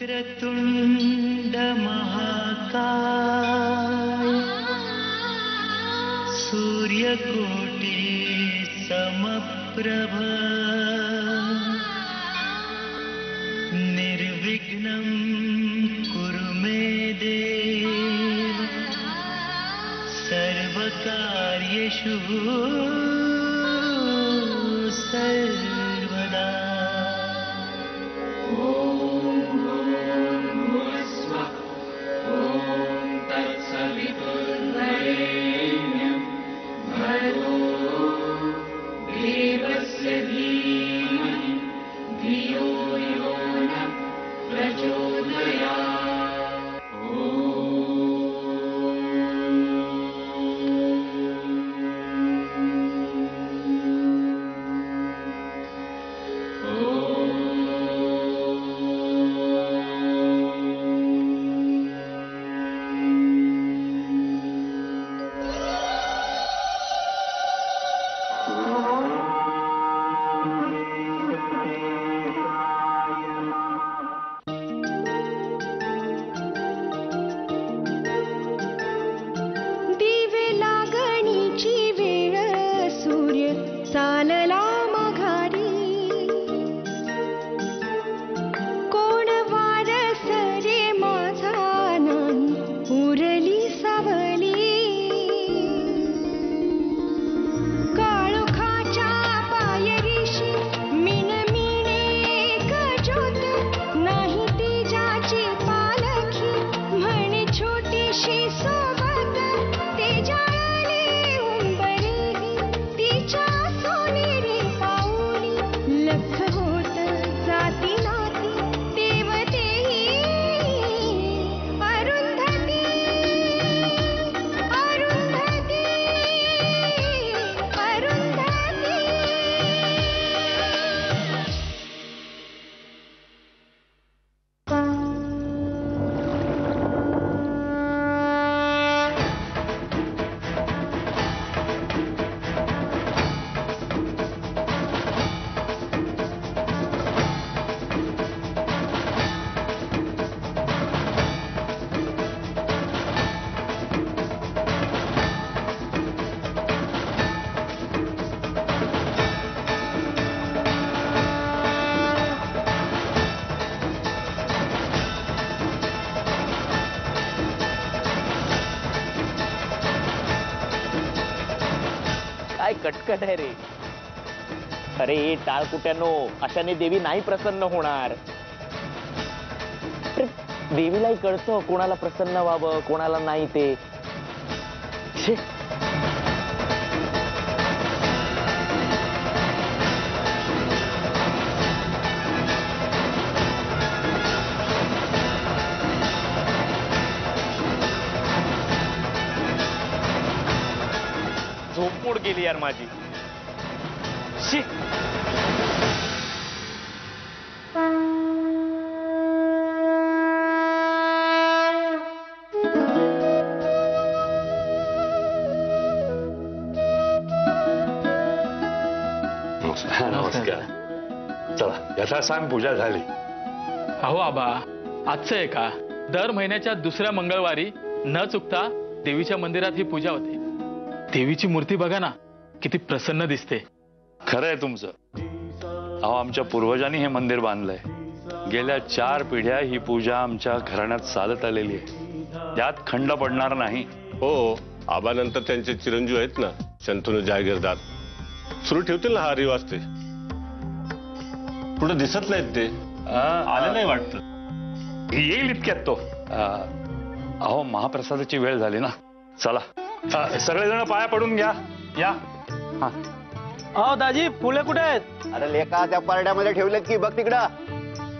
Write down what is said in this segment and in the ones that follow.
वक्रतुण्ड महाकाय। सूर्यकोटि समप्रभ। निर्विघ्नं कुरु मे देव। सर्वकार्येषु कटकट आहे रे. अरे टाळकुट्यानो अशाने देवी नाही प्रसन्न होणार. देवीलाही कळतं कोणाला प्रसन्न व्हावं कोणाला नाही ते. गेली यार माझी. शी. नमस्कार यथासांग पूजा झाली. अहो आबा आजचं आहे का? दर महिन्याच्या दुसऱ्या मंगळवारी न चुकता देवीच्या मंदिरात ही पूजा होते. देवीची मूर्ती बघा ना. किती प्रसन्न दिसते. खरं आहे तुमचं. अहो आमच्या पूर्वजांनी हे मंदिर बांधलंय. गेल्या चार पिढ्या ही पूजा आमच्या घराण्यात चालत आलेली आहे. त्यात खंड पडणार नाही. हो आबानंतर त्यांचे चिरंजीव आहेत ना शंतनू जागीरदार सुरू ठेवतील ना हा रिवाज ते पुढे दिसत नाहीत ते? आले नाही वाटत. येईल इतक्यात तो. अहो महाप्रसादाची वेळ झाली ना. चला. सगळेजण पाया पडून घ्या. या. हा अहो दाजी फुले कुठे आहेत? अरे लेका त्या पारड्यामध्ये ठेवलेत की बघ तिकडं.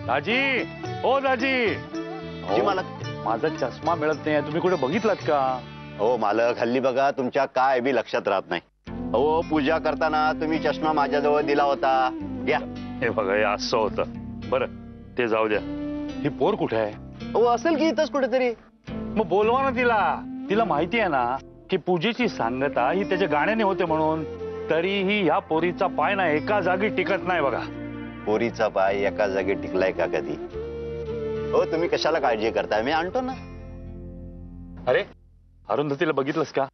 दाजी ओ दाजी. जी अहो, मालक. माझा चष्मा मिळत नाही तुम्ही कुठे बघितलात का? हो मालक हल्ली बघा तुमच्या काय बी लक्षात राहत नाही. हो पूजा करताना तुम्ही चष्मा माझ्याजवळ दिला होता. द्या हे बघा हे असं होतं. बरं ते जाऊ द्या. ही पोर कुठे आहे? हो असेल की इथंच कुठेतरी. मग बोलवा ना तिला. तिला माहिती आहे ना की पूजेची सांगता ही त्याच्या गाण्याने होते म्हणून. तरीही या पोरीचा पाय ना एका जागी टिकत नाही बघा. पोरीचा पाय एका जागी टिकलाय का कधी? हो तुम्ही कशाला काळजी करताय? मी आणतो ना. अरे अरुंधतीला बघितलंस का?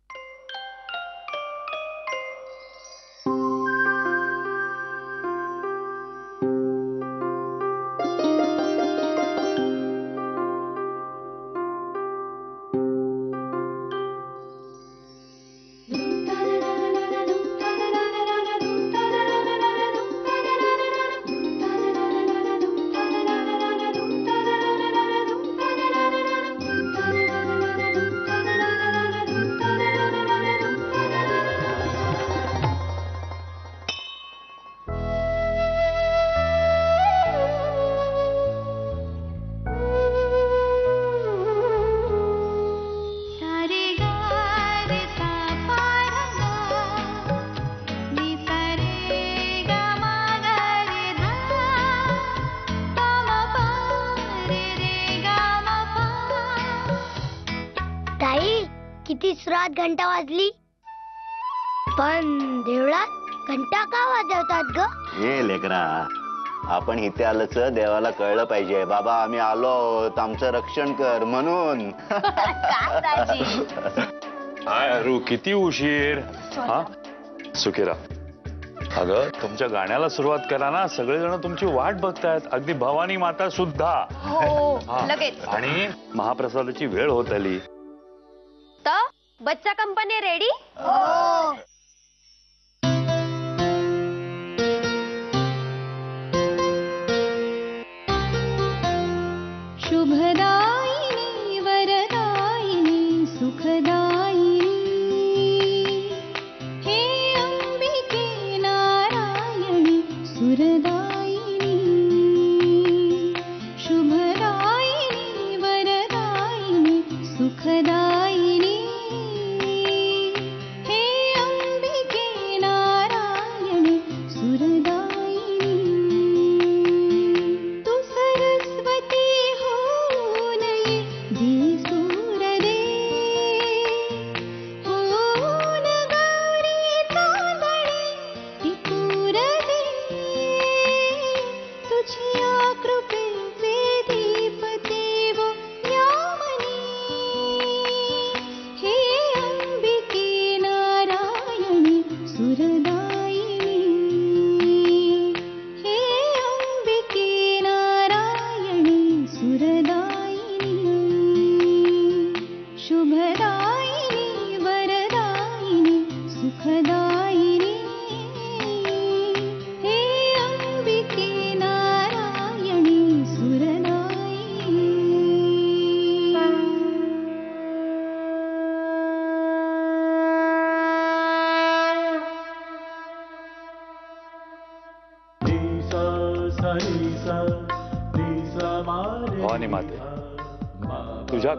किती सुरात घंटा वाजली? पण देवळात घंटा का वाजवतात ग? ये लेकरा आपण इथे आलंच देवाला कळलं पाहिजे. बाबा आम्ही आलो आहोत आमचं रक्षण कर म्हणून. काय अरू किती उशीर? हा? सुखीरा अगं तुमच्या गाण्याला सुरुवात करा ना. सगळेजण तुमची वाट बघतायत. अगदी भवानी माता सुद्धा. हा. लगेच. आणि महाप्रसादाची वेळ होत आली. बच्चा कंपनी रेडी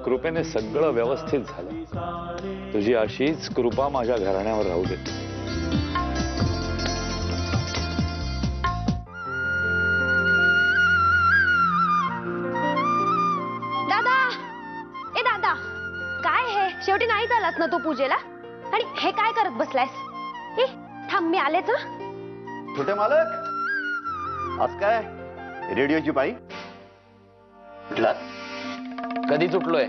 कृपेने सगळं व्यवस्थित झालं. तुझी अशीच कृपा माझ्या घराण्यावर राहू दे. दादा! ए दादा! काय हे? शेवटी नाही झालास ना तू पूजेला? आणि हे काय करत बसलायस? ए थांब मी आलेच हं. छोटे मालक? आज काय? रेडिओची पाळी कुठला कधी सुटलोय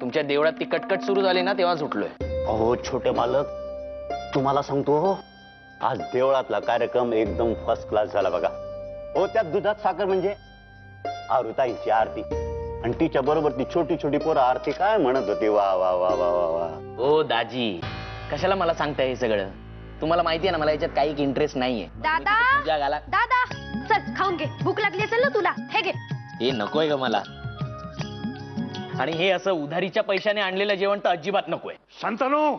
तुमच्या देवळात ती कटकट सुरू झाली ना तेव्हा सुटलोय अहो छोटे मालक तुम्हाला सांगतो हो आज देवळातला कार्यक्रम एकदम फर्स्ट क्लास झाला बघा. हो त्यात दुधात साखर म्हणजे आरुताईंची आरती. आणि तिच्या बरोबर ती छोटी छोटी पोरं आरती काय म्हणत होती? वा वा वा वा वा वा. ओ दाजी. कशाला मला सांगताय हे सगळं? तुम्हाला माहिती आहे ना मला याच्यात काही इंटरेस्ट नाहीये. दादा! पूजा घाला दादा! चल खाऊन घे. भूक लागली असेल ना तुला. हे घे. हे नकोय ग मला. आणि हे असं उधारीच्या पैशाने आणलेलं जेवण तर अजिबात नकोय. शांतनो!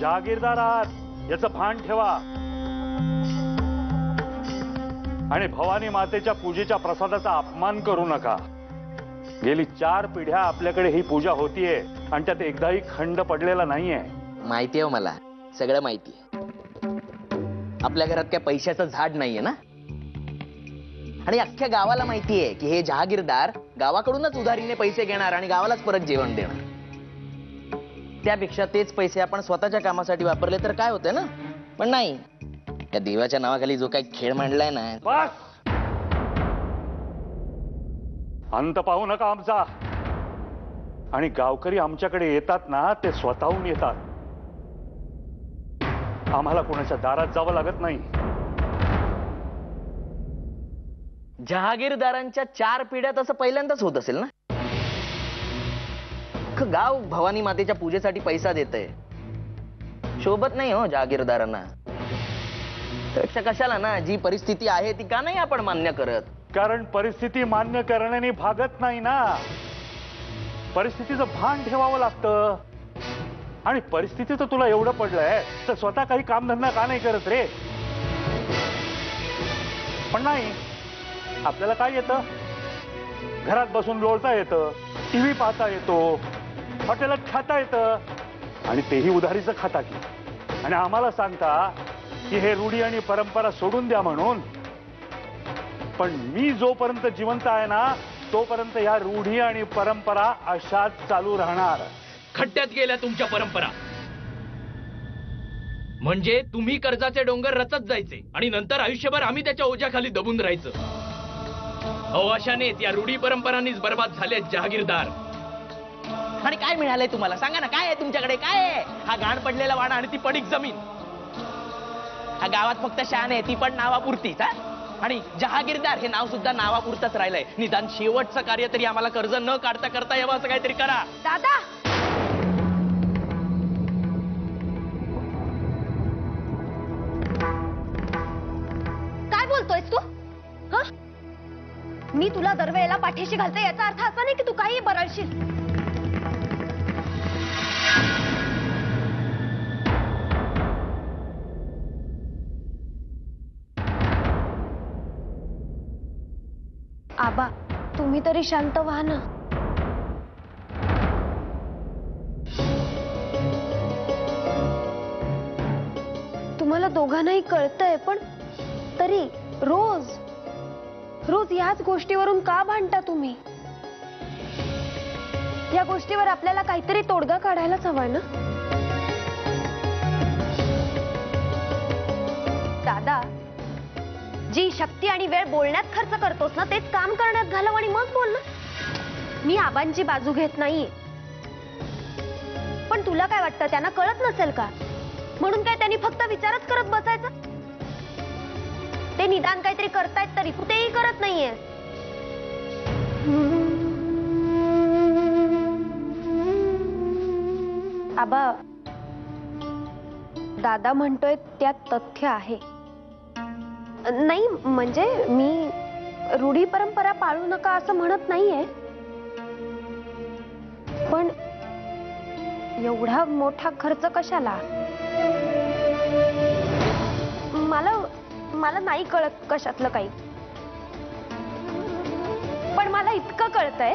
जागीरदार आहात याचं भान ठेवा. आणि भवानी मातेच्या पूजेच्या प्रसादाचा अपमान करू नका. गेली चार पिढ्या आपल्याकडे ही पूजा होतीये आणि त्यात एकदाही खंड पडलेला नाहीये. माहिती आहे मला. सगळं माहिती आहे. आपल्या घरात काय पैशाचं झाड नाहीये ना? आणि अख्ख्या गावाला माहितीये की हे जहागीरदार गावाकडूनच उधारीने पैसे घेणार आणि गावालाच परत जेवण देणार. त्यापेक्षा तेच पैसे आपण स्वतःच्या कामासाठी वापरले तर काय होते ना? पण नाही. त्या देवाच्या नावाखाली जो काही खेळ मांडलाय ना बस! अंत पाहू नका आमचा. आणि गावकरी आमच्याकडे येतात ना ते स्वतःहून येतात. आम्हाला कोणाच्या दारात जावं लागत नाही. जहागीरदारांच्या चार पिढ्यात असं पहिल्यांदाच होत असेल ना? अख्खं गाव भवानी मातेच्या पूजेसाठी पैसा देत शोभत नाही हो जहागीरदारांना. त्यापेक्षा कशाला ना जी परिस्थिती आहे ती का नाही आपण मान्य करत? कारण परिस्थिती मान्य करण्याने भागत नाही ना. परिस्थितीचं भान ठेवावं लागतं. आणि परिस्थिती तर तुला एवढं पडलंय तर स्वतः काही कामधंदा का नाही करत रे? पण नाही आपल्याला काय येतं? घरात बसून लोळता येतं टीव्ही पाहता येतो हॉटेलात खाता येतं आणि तेही उधारीचं खाता की. आणि आम्हाला सांगता की हे रूढी आणि परंपरा सोडून द्या म्हणून. पण मी जोपर्यंत जिवंत आहे ना तोपर्यंत या रूढी आणि परंपरा अशाच चालू राहणार. खड्ड्यात गेल्या तुमच्या परंपरा. म्हणजे तुम्ही कर्जाचे डोंगर रचत जायचे आणि नंतर आयुष्यभर आम्ही त्याच्या ओझ्याखाली दबून राहायचं. अशानेच या रूढी परंपरांनीच बर्बाद झाले जहागीरदार. आणि काय मिळालंय तुम्हाला? सांगा ना काय आहे तुमच्याकडे? काय आहे? हा घाण पडलेला वाडा आणि ती पडीक जमीन. हा गावात फक्त शान आहे ती पण नावापुरतीच हा? आणि जहागीरदार हे नाव सुद्धा नावापुरतंच राहिलंय. निदान शेवटचं कार्य तरी आम्हाला कर्ज न काढता करता यावं असं काहीतरी करा. दादा करतोयस तू? हा? मी तुला दरवेळेला पाठीशी घालते याचा अर्थ असा नाही की तू काही बरळशील. आबा तुम्ही तरी शांत व्हा ना. तुम्हाला दोघांनाही कळतंय पण तरी रोज? रोज याच गोष्टीवरून का भांडता तुम्ही? या गोष्टीवर आपल्याला काहीतरी तोडगा काढायलाच हवाय ना? दादा जी शक्ती आणि वेळ बोलण्यात खर्च करतोस ना तेच काम करण्यात घालव आणि मग बोल ना. मी आबांची बाजू घेत नाहीये पण तुला काय वाटतं त्यांना कळत नसेल का? म्हणून काय त्यांनी फक्त विचारच करत बसायचं? ते निदान काहीतरी करतायत तरी. तू तेही करत नाहीये. आबा दादा म्हणतोय त्यात तथ्य आहे. नाही म्हणजे मी रूढी परंपरा पाळू नका असं म्हणत नाहीये. पण एवढा मोठा खर्च कशाला? मला नाही कळत कशातलं काही. पण मला इतकं कळतंय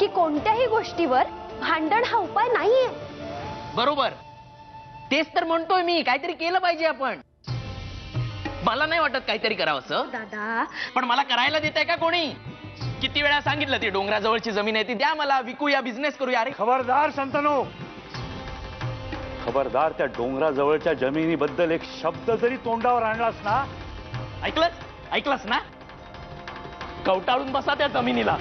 की कोणत्याही गोष्टीवर भांडण हा उपाय नाहीये. बरोबर. तेच तर म्हणतोय मी काहीतरी केलं पाहिजे आपण. मला नाही वाटत काहीतरी करावं असं दादा. पण मला करायला देत आहे का कोणी? किती वेळा सांगितलं ती डोंगराजवळची जमीन आहे ती द्या मला विकूया बिझनेस करूया. अरे खबरदार संतनो खबरदार त्या डोंगराजवळच्या जमिनीबद्दल एक शब्द जरी तोंडावर आणलास ना ऐकलंस? ऐकलंस ना? कवटाळून बसा त्या जमिनीला.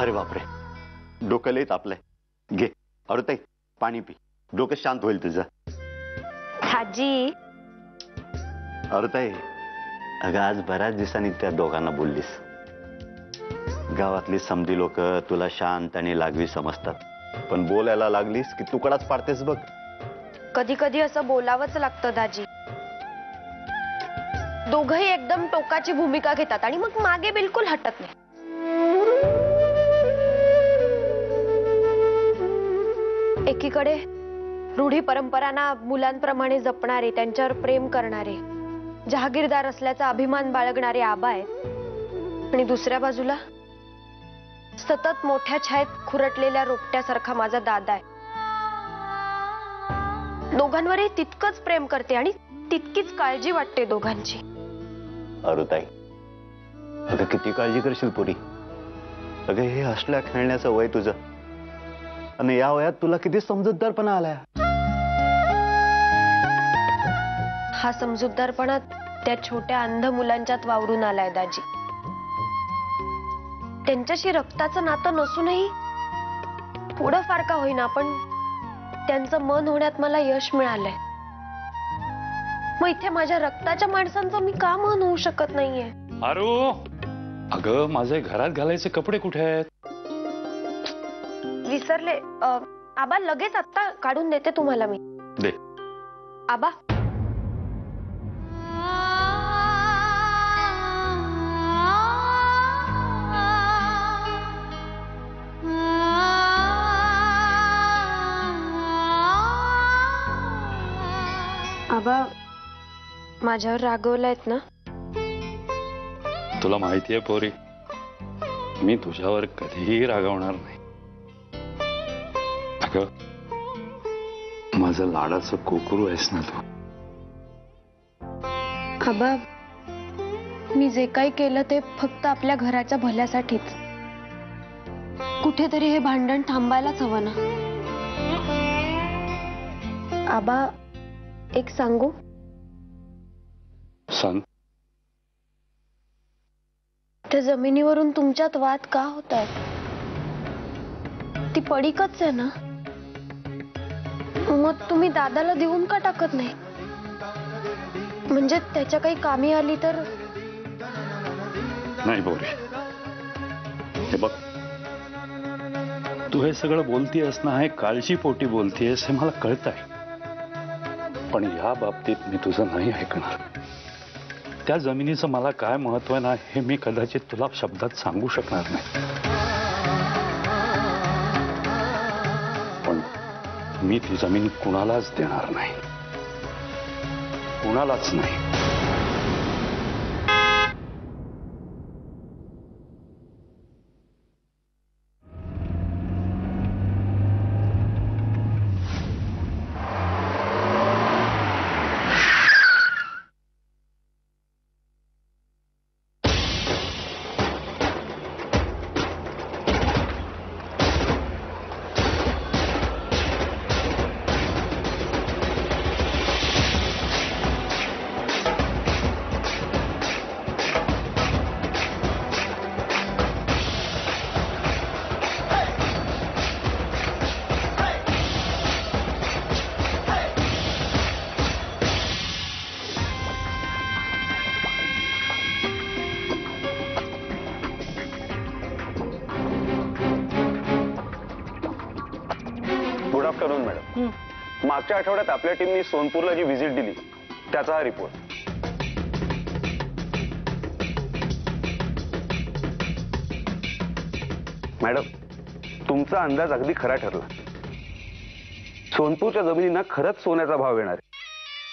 अरे बापरे. डोकं लय तापलंय घे. अरुताई पाणी पी. डोकं शांत होईल तुझं. आजी. अरुताई अगं आज बऱ्याच दिवसांनी त्या दोघांना बोललीस. गावातली समधी लोक तुला शांत आणि लागवी समजतात. पण बोलायला लागलीस की तुकडाच पाडतेस बघ. कधी कधी असं बोलावंच लागतं दाजी. दोघही एकदम टोकाची भूमिका घेतात आणि मग मागे बिलकुल हटत नाही. एकीकडे रूढी परंपरांना मुलांप्रमाणे जपणारे त्यांच्यावर प्रेम करणारे जहागीरदार असल्याचा अभिमान बाळगणारे आबा आहेत. आणि दुसऱ्या बाजूला सतत मोठ्या छायेत खुरटलेल्या रोपट्यासारखा माझा दादा आहे. दोघांवरही तितकंच प्रेम करते आणि तितकीच काळजी वाटते दोघांची. अरुताई अगं किती काळजी करशील पुरी? अगं हे असल्या खेळण्याचं वय तुझं. आणि या वयात तुला किती समजूतदारपणा आलाय? हा समजूतदारपणा त्या छोट्या अंध मुलांच्यात वावरून आलाय दाजी. त्यांच्याशी रक्ताचं नातं नसूनही थोडं फार का होईना पण त्यांचं मन होण्यात मला यश मिळालंय. मग इथे माझ्या रक्ताच्या माणसांचं मी का मन होऊ शकत नाहीये? अरू अगं माझे घरात घालायचे कपडे कुठे आहेत? विसरले. अ, आबा लगेच आत्ता काढून देते तुम्हाला मी. दे. आबा. आबा माझ्यावर रागवलायत ना? तुला माहितीये पोरी मी तुझ्यावर कधीही रागवणार नाही. माझं लाडाचं कोकरू आहेस ना तू? आबा मी जे काही केलं ते फक्त आपल्या घराच्या भल्यासाठीच. कुठेतरी हे भांडण थांबायलाच हवं ना. आबा एक सांगू? सांग. त्या जमिनीवरून तुमच्यात वाद का होत आहेत ती पडीकच आहे ना. मग तुम्ही दादाला देऊन का टाकत नाही? म्हणजे त्याच्या काही कामी आली तर? नाही बोरे. हे बघ. तू हे सगळं बोलतीयस ना हे काळजी पोटी बोलतीयस हे मला कळत आहे पण या बाबतीत मी तुझं नाही ऐकणार. त्या जमिनीचं मला काय महत्त्व आहे ना हे मी कदाचित तुला शब्दात सांगू शकणार नाही. मी ती जमीन कुणालाच देणार नाही. कुणालाच नाही. मागच्या आठवड्यात आपल्या टीमनी सोनपूरला जी व्हिजिट दिली त्याचा हा रिपोर्ट मॅडम तुमचा अंदाज अगदी खरा ठरला. सोनपूरच्या जमिनींना खरंच सोन्याचा भाव येणार आहे.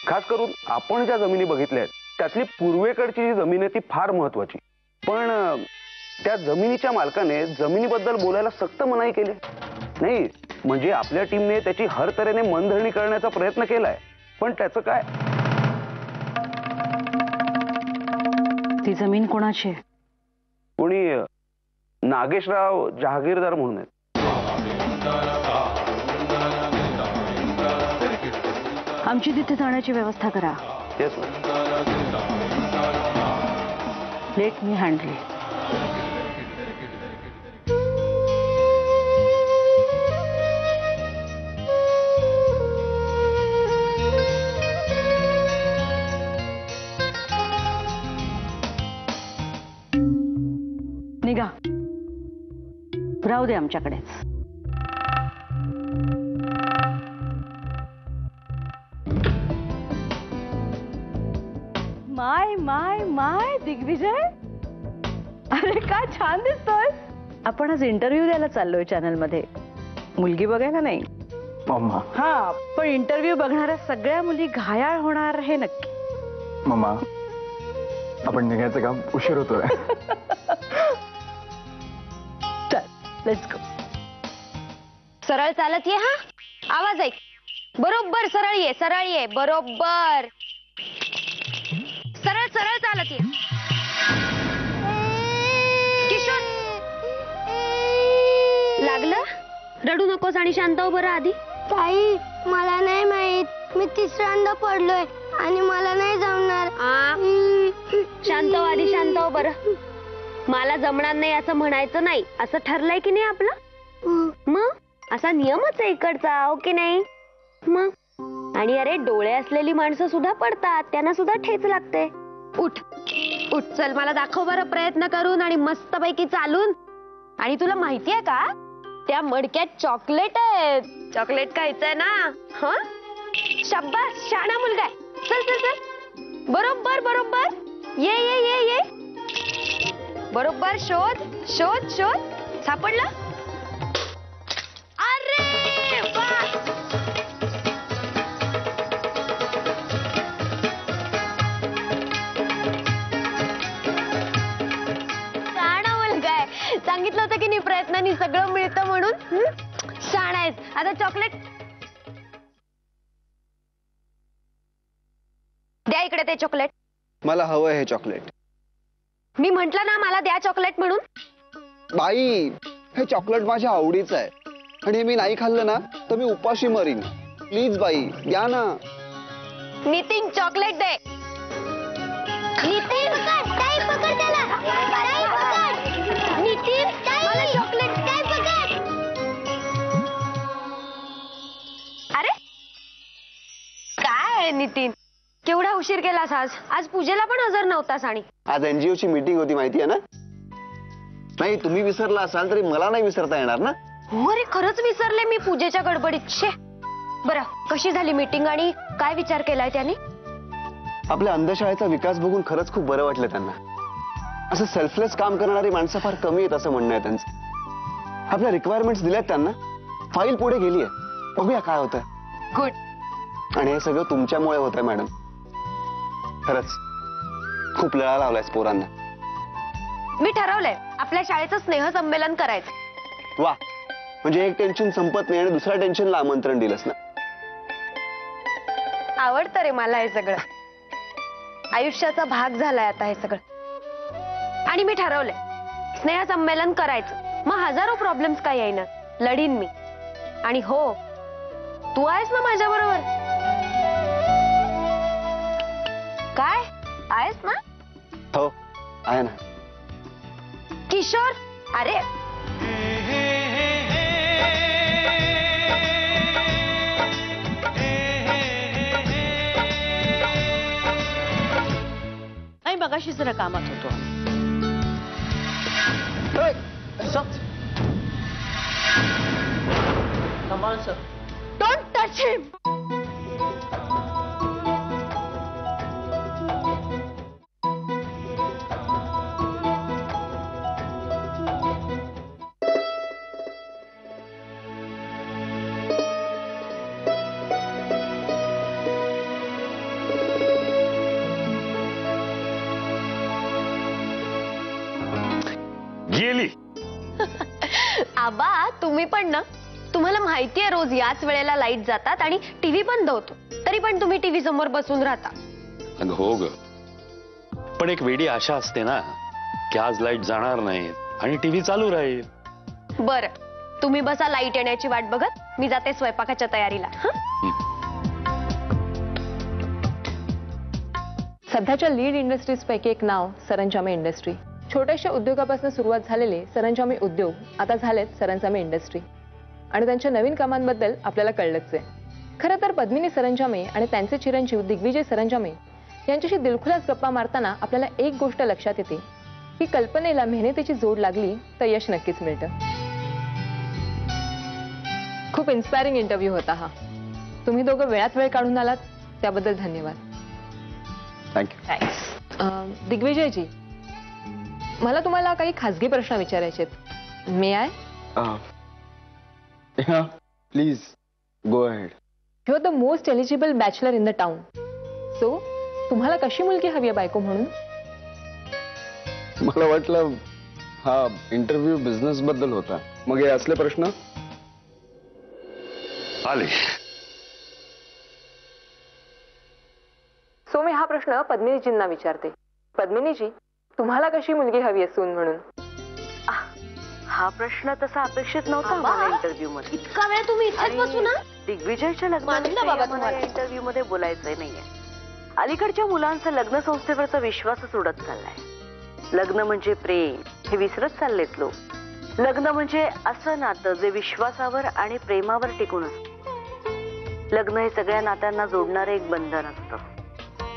खास करून आपण ज्या जमिनी बघितल्या आहेत त्यातली पूर्वेकडची जी जमीन आहे ती फार महत्वाची. पण त्या जमिनीच्या मालकाने जमिनीबद्दल बोलायला सक्त मनाई केली. नाही म्हणजे आपल्या टीमने त्याची हर तऱ्हेने मनधरणी करण्याचा प्रयत्न केलाय. पण त्याचं काय? ती जमीन कोणाची आहे? कोणी नागेशराव जहागीरदार म्हणून आहेत. आमची तिथे जाण्याची व्यवस्था करा. मॅडम लेट मी हँडल निघा. राहू दे आमच्याकडेच. माय माय माय दिग्विजय. अरे काय छान दिसतोय आपण आज इंटरव्ह्यू द्यायला चाललोय चॅनलमध्ये मुलगी बघायला नाही? मम्मा. हा पण इंटरव्ह्यू बघणाऱ्या सगळ्या मुली घायाळ होणार हे नक्की. मम्मा आपण निघायचं काम उशीर होतोय. लेट्स गो सरळ चालत ये हा? आवाज ऐक. बरोबर सरळ ये सरळ ये. बरोबर. सरळ सरळ चालत ये. किशोर. लागलं? रडू नकोस आणि शांत हो बरं आधी. ताई मला नाही माहीत. मी तिसऱ्यांदा पडलोय आणि मला नाही जमणार. शांत हो आधी शांत हो बरं. मला जमणार नाही असं म्हणायचं नाही. असं ठरलंय की नाही आपलं? मग? असा नियमच आहे इकडचा हो की नाही? मग? आणि अरे डोळे असलेली माणसं सुद्धा पडतात त्यांना सुद्धा ठेच लागते. उठ उठ चल मला दाखव बरं प्रयत्न करून आणि मस्तपैकी चालून. आणि तुला माहितीये का? त्या मडक्यात चॉकलेट आहे चॉकलेट खायचंय ना? ह? शब्बा शाणा मुलगा आहे. चल चल चल. बरोबर बरोबर. ये ये ये ये. बरोबर शोध शोध शोध. सापडला? अरे वा! शाणा मुलगा आहे. सांगितलं होतं की नाही प्रयत्नांनी सगळं मिळतं म्हणून? हं? शाणा आहेस. आता चॉकलेट द्या इकडे ते चॉकलेट मला हवं हे चॉकलेट मी म्हंटल ना मला द्या चॉकलेट म्हणून. बाई हे चॉकलेट माझ्या आवडीचं आहे. आणि हे मी नाही खाल्लं ना तर मी उपाशी मरीन. प्लीज बाई द्या ना. नितीन चॉकलेट दे. नितीन ताई पकड त्याला. ताई पकड. नितीन मला चॉकलेट ताई पकड. अरे काय नितीन? केवढा उशीर केलास आज? आज पूजेला पण हजर नव्हतास आणि. आज एनजीओ ची मीटिंग होती माहितीये ना? नाही तुम्ही विसरला असाल तरी मला नाही विसरता येणार ना? हो रे खरंच विसरले मी पूजेच्या गडबडीत. शे बरं कशी झाली मीटिंग आणि काय विचार केलाय त्याने? आपल्या अंधशाळेचा विकास बघून खरंच खूप बरं वाटलं त्यांना. असं सेल्फलेस काम करणारी माणसं फार कमी आहेत असं म्हणणं आहे त्यांचं. आपल्या रिक्वायरमेंट्स दिल्यात त्यांना. फाईल पुढे गेली आहे बघूया काय होतं. गुड आणि हे सगळं तुमच्यामुळे होतंय मॅडम खरंच खूप लळा लावलाय पोरांना. मी ठरवलंय आपल्या शाळेचं स्नेहसंमेलन करायचं. वा म्हणजे एक टेन्शन संपत नाही आणि दुसऱ्या टेन्शनला आमंत्रण दिलंस ना. आवडतं रे मला हे सगळं. आयुष्याचा भाग झालाय आता हे सगळं. आणि मी ठरवलंय स्नेहसंमेलन करायचं. मग हजारो प्रॉब्लेम्स काय येईना लढीन मी. आणि हो तू आहेस ना माझ्या बरोबर काय? आहेस ना? हो आहे ना. किशोर? अरे! नाही मगाशी जरा कामात होतो. डोंट टच हिम गेली. आबा तुम्ही पण ना. तुम्हाला माहितीये रोज याच वेळेला लाइट जातात आणि टीव्ही बंद होतो. तरी पण तुम्ही टीव्ही समोर बसून राहता. अगं हो ग. पण एक वेडी आशा असते ना की आज लाइट जाणार नाही आणि टीव्ही चालू राहील. बर. तुम्ही बसा लाइट येण्याची वाट बघत. मी जाते स्वयंपाकाच्या तयारीला? सध्याच्या लीड इंडस्ट्रीज पैकी एक नाव सरंजामी इंडस्ट्री. छोट्याशा उद्योगापासून सुरुवात झालेले सरंजामी उद्योग आता झालेत सरंजामी इंडस्ट्री आणि त्यांच्या नवीन कामांबद्दल आपल्याला कळलंच आहे. खरं तर पद्मिनी सरंजामे आणि त्यांचे चिरंजीव दिग्विजय सरंजामे यांच्याशी दिलखुलास गप्पा मारताना आपल्याला एक गोष्ट लक्षात येते. की कल्पनेला मेहनतीची जोड लागली तर यश नक्कीच मिळतं. खूप इन्स्पायरिंग इंटरव्ह्यू होता हा. तुम्ही दोघं वेळात वेळ काढून आलात त्याबद्दल धन्यवाद. थँक्यू दिग्विजयजी मला तुम्हाला काही खासगी प्रश्न विचारायचे आहेत. May I please go ahead you are the most eligible bachelor in the town so तुम्हाला कशी मुलगी हवी आहे बायको म्हणून? मला वाटलं हा इंटरव्ह्यू बिझनेस बद्दल होता. मग हे असले प्रश्न? आले सो मी हा प्रश्न पद्मिनीजींना विचारते. पद्मिनीजी तुम्हाला कशी मुलगी हवी असून म्हणून? हा प्रश्न तसा अपेक्षित नव्हता आबा? आम्हाला इंटरव्ह्यू मध्ये इतका वेळ तुम्ही इथेच आणि बसू ना? दिग्विजयच्या मानलं बाबा लग्नात तुम्हाला. इंटरव्ह्यू मध्ये बोलायचंय नाहीये. अलीकडच्या मुलांचा लग्न संस्थेवरचा विश्वासच उडत चाललाय. लग्न म्हणजे प्रेम हे विसरत चाललेत लोक. लग्न म्हणजे असं नातं जे विश्वासावर आणि प्रेमावर टिकून असतं. लग्न हे सगळ्या नात्यांना जोडणारं एक बंधन असतं.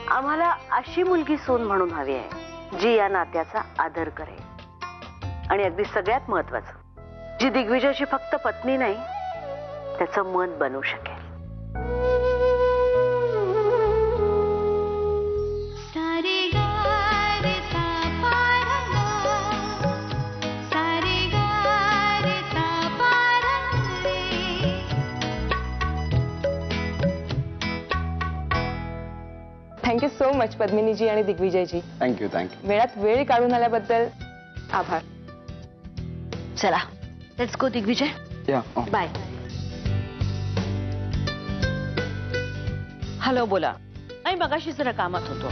आम्हाला अशी मुलगी सून म्हणून हवी आहे. जी या नात्याचा आदर करेल. आणि अगदी सगळ्यात महत्वाचं जी दिग्विजयची फक्त पत्नी नाही त्याचं मन बनू शकेल. थँक्यू सो मच पद्मिनीजी आणि दिग्विजयजी थँक्यू थँक्यू वेळात वेळ काढून आल्याबद्दल आभार. चला let's go Digvijay. Bye hello बोला. नाही मगाशी जरा कामात होतो.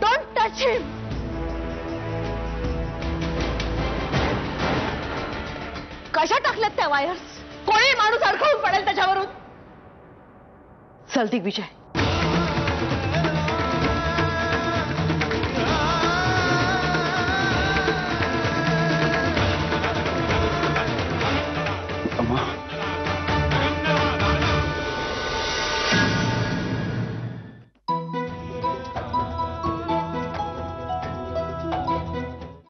डोंट टच हिम कशा टाकल्यात त्या वायर्स कोणी माणूस अडकवून पडेल त्याच्यावरून. चल दिग्विजय